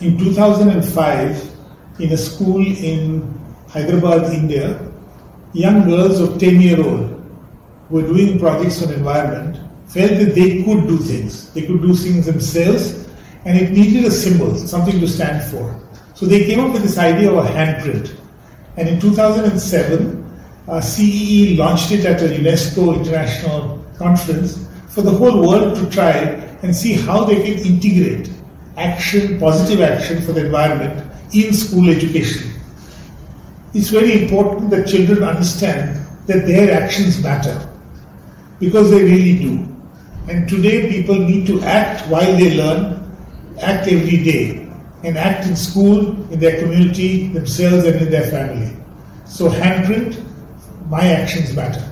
In 2005, in a school in Hyderabad, India, young girls of 10 year old were doing projects on environment felt that they could do things. They could do things themselves and it needed a symbol, something to stand for. So they came up with this idea of a handprint. And in 2007, uh, CEE launched it at a UNESCO International Conference for the whole world to try and see how they can integrate action, positive action for the environment in school education. It's very important that children understand that their actions matter because they really do. And today people need to act while they learn, act every day, and act in school, in their community, themselves, and in their family. So, handprint, my actions matter.